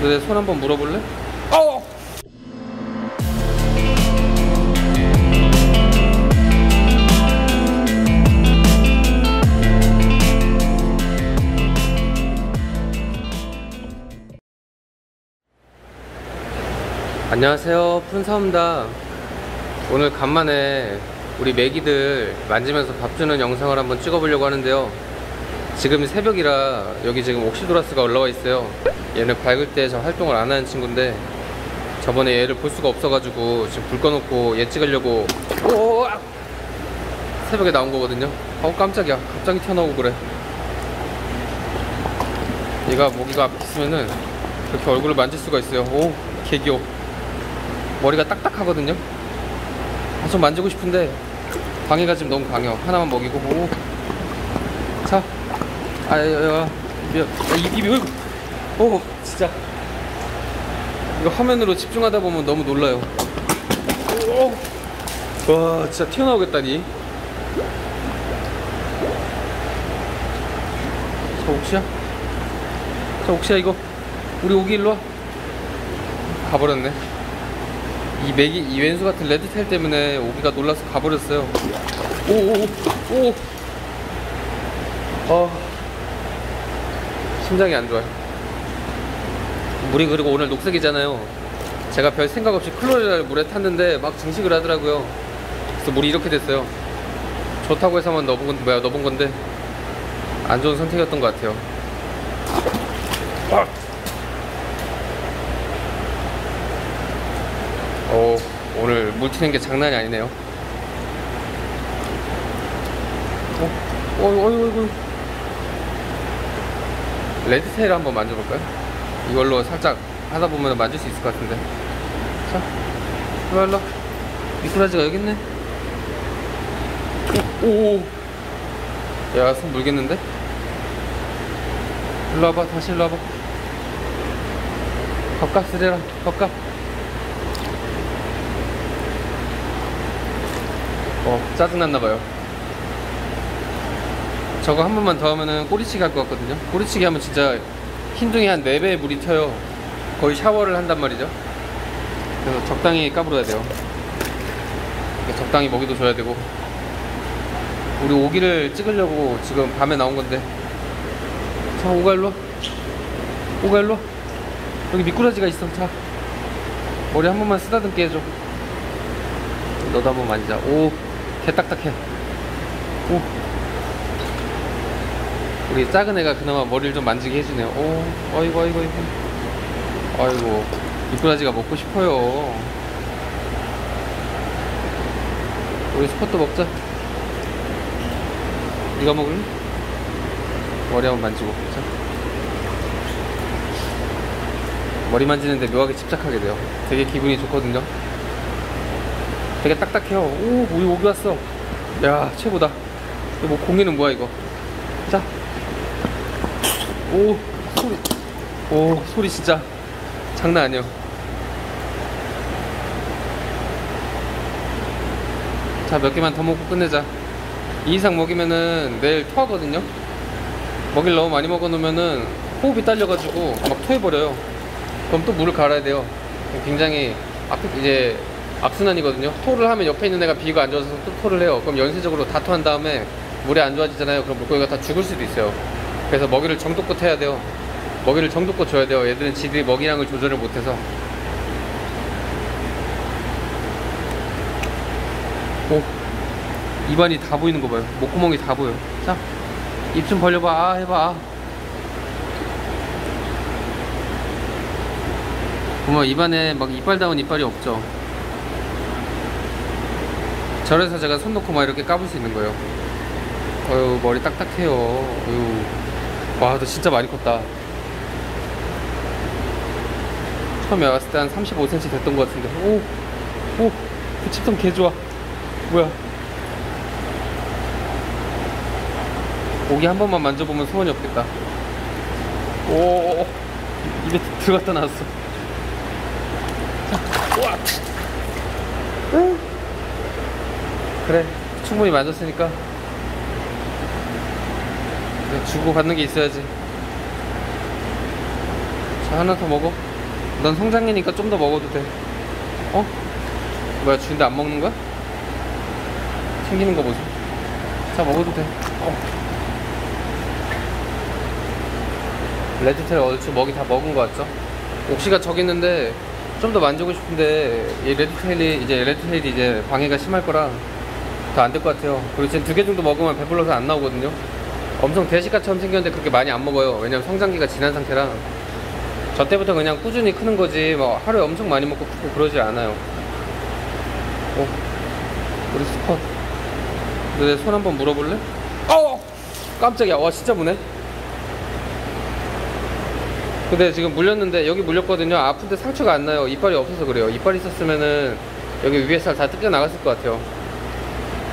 너내손 한번 물어볼래? 어! 안녕하세요 푼사입니다 오늘 간만에 우리 메기들 만지면서 밥 주는 영상을 한번 찍어보려고 하는데요 지금 새벽이라 여기 지금 옥시도라스가 올라와 있어요. 얘는 밝을 때 저 활동을 안 하는 친구인데 저번에 얘를 볼 수가 없어가지고 지금 불 꺼놓고 얘 찍으려고 오 새벽에 나온 거거든요. 어우 깜짝이야. 갑자기 튀어나오고 그래. 얘가 모기가 앞에 있으면은 그렇게 얼굴을 만질 수가 있어요. 오 개귀여워 머리가 딱딱하거든요. 아, 좀 만지고 싶은데 방해가 지금 너무 강해요. 하나만 먹이고. 오. 자 아야야 미안 야, 입, 입이 어이구. 오 진짜. 이거 화면으로 집중하다 보면 너무 놀라요. 오. 와 진짜 튀어나오겠다니. 자 옥시야? 자 옥시야 이거. 우리 오기 일로 와. 가버렸네. 이 맥이 이 왼수 같은 레드테일 때문에 오기가 놀라서 가버렸어요. 오오오. 오. 어 심장이 안 좋아요 물이 그리고 오늘 녹색이잖아요 제가 별 생각 없이 클로리를 물에 탔는데 막 증식을 하더라고요 그래서 물이 이렇게 됐어요 좋다고 해서만 넣어본 건 뭐야 넣어본 건데 안 좋은 선택이었던 것 같아요 아. 오, 오늘 물 튀는 게 장난이 아니네요. 어, 어, 어, 어, 어. 레드테일 한번 만져볼까요? 이걸로 살짝 하다 보면 만질 수 있을 것 같은데. 자, 일로 와, 일로 와. 미꾸라지가 여기 있네. 오, 오, 오. 야, 손 물겠는데? 일로 와봐, 다시 일로 와봐. 밥값 쓰래라, 밥값. 어, 짜증났나봐요. 저거 한 번만 더 하면은 꼬리치기 할 것 같거든요. 꼬리치기 하면 진짜 흰둥이 한 4배의 물이 튀어요. 거의 샤워를 한단 말이죠. 그래서 적당히 까불어야 돼요. 적당히 먹이도 줘야 되고. 우리 오기를 찍으려고 지금 밤에 나온 건데. 자, 오가 일로 와. 오가 일로 와. 여기 미꾸라지가 있어. 자. 머리 한 번만 쓰다듬게 해줘. 너도 한 번 만지자. 오. 개 딱딱해. 오. 우리 작은 애가 그나마 머리를 좀 만지게 해주네요. 오, 어이구, 어이구, 어이구. 아이고, 미꾸라지가 먹고 싶어요. 우리 스포트 먹자. 네가 먹을래? 머리 한번 만지고. 자. 머리 만지는데 묘하게 집착하게 돼요. 되게 기분이 좋거든요. 되게 딱딱해요. 오, 우리 오기 왔어. 야, 최고다. 뭐 공기는 뭐야 이거? 자. 오, 소리. 오, 소리 진짜 장난 아니야. 자, 몇 개만 더 먹고 끝내자. 이 이상 먹이면은 내일 토하거든요. 먹이를 너무 많이 먹어 놓으면은 호흡이 딸려가지고 막 토해버려요. 그럼 또 물을 갈아야 돼요. 굉장히 앞에 이제 악순환이거든요. 토를 하면 옆에 있는 애가 비위가 안 좋아서 또 토를 해요. 그럼 연쇄적으로 다 토한 다음에 물이 안 좋아지잖아요. 그럼 물고기가 다 죽을 수도 있어요. 그래서 먹이를 정도껏 해야 돼요. 먹이를 정도껏 줘야 돼요. 얘들은 지들이 먹이량을 조절을 못해서. 오, 입안이 다 보이는 거 봐요. 목구멍이 다 보여. 자, 입 좀 벌려봐. 아, 해봐. 아. 보면 입안에 막 이빨 닿은 이빨이 없죠. 저래서 제가 손 놓고 막 이렇게 까불 수 있는 거예요. 어휴, 머리 딱딱해요. 어휴. 와, 너 진짜 많이 컸다. 처음에 왔을 때 한 35cm 됐던 것 같은데. 오, 오, 그 집성 개 좋아. 뭐야. 고기 한 번만 만져보면 소원이 없겠다. 오, 입에 들어갔다 나왔어. 자, 와. 응. 그래 충분히 만졌으니까 주고 받는 게 있어야지 자 하나 더 먹어 넌 성장이니까 좀 더 먹어도 돼. 어? 뭐야, 주인데 안 먹는 거야? 챙기는 거 보세요. 자, 먹어도 돼. 어. 레드테일 얼추 먹이 다 먹은 거 같죠? 옥시가 저기 있는데 좀 더 만지고 싶은데 이 레드테일이 이제 레드테일이 이제 방해가 심할 거라 더 안 될 것 같아요. 그리고 지금 두 개 정도 먹으면 배불러서 안 나오거든요. 엄청 대식가처럼 생겼는데 그렇게 많이 안 먹어요. 왜냐면 성장기가 지난 상태라 저 때부터 그냥 꾸준히 크는 거지 뭐 하루에 엄청 많이 먹고 크고 그러지 않아요. 어, 우리 스컷. 내손 한번 물어볼래? 어! 깜짝이야. 와 진짜 무네. 근데 지금 물렸는데 여기 물렸거든요. 아픈데 상처가 안 나요. 이빨이 없어서 그래요. 이빨 있었으면은 여기 위에 살 다 뜯겨 나갔을 것 같아요.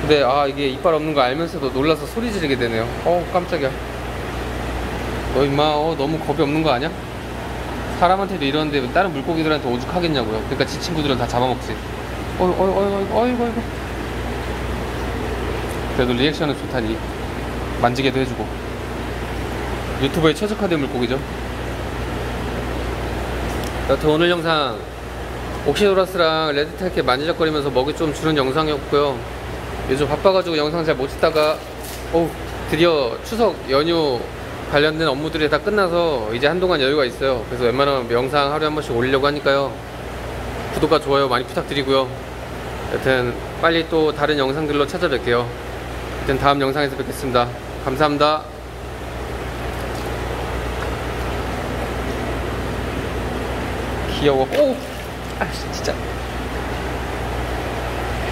근데 아 이게 이빨 없는 거 알면서도 놀라서 소리 지르게 되네요. 어 깜짝이야. 너 임마 어, 너무 겁이 없는 거 아니야? 사람한테도 이러는데 다른 물고기들한테 오죽하겠냐고요. 그러니까 지 친구들은 다 잡아먹지. 어이 어이 어이 어이 어이구 어이구. 그래도 리액션은 좋다니. 만지게도 해주고. 유튜버에 최적화된 물고기죠. 여튼 오늘 영상 옥시도라스랑 레드테이크 만지작거리면서 먹이 좀 주는 영상이었고요. 요즘 바빠가지고 영상 잘 못 찍다가 오 드디어 추석 연휴 관련된 업무들이 다 끝나서 이제 한동안 여유가 있어요. 그래서 웬만하면 영상 하루에 한 번씩 올리려고 하니까요. 구독과 좋아요 많이 부탁드리고요. 여튼 빨리 또 다른 영상들로 찾아뵐게요. 여튼 다음 영상에서 뵙겠습니다. 감사합니다. 귀여워. 오! 아, 진짜.